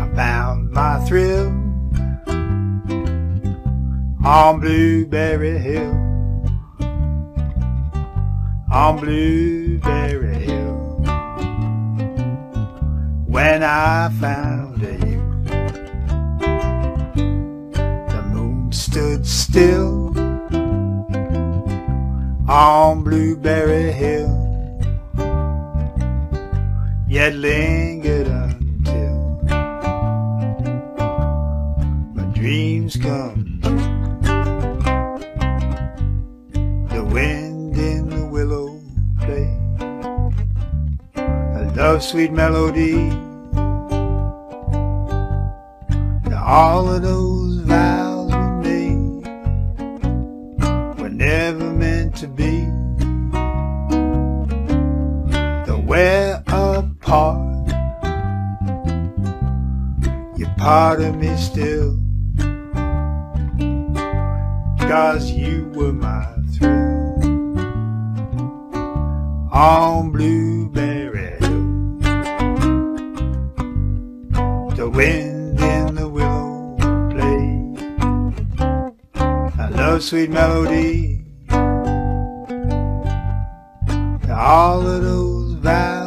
I found my thrill on Blueberry Hill. On Blueberry Hill. When I found you, the moon stood still on Blueberry Hill, yet lingered until my dreams come. The wind in the willow play a love sweet melody. All of those vows we made were never meant to be. Though we're apart, you're part of me still. Cause you were my thrill on Blueberry Hill. The wind in the willow play a love sweet melody. All of those vows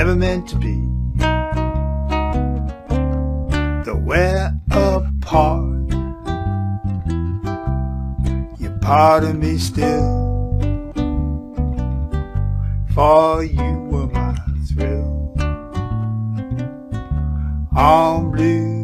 never meant to be. Though we're apart, you're part of me still. For you were my thrill on blue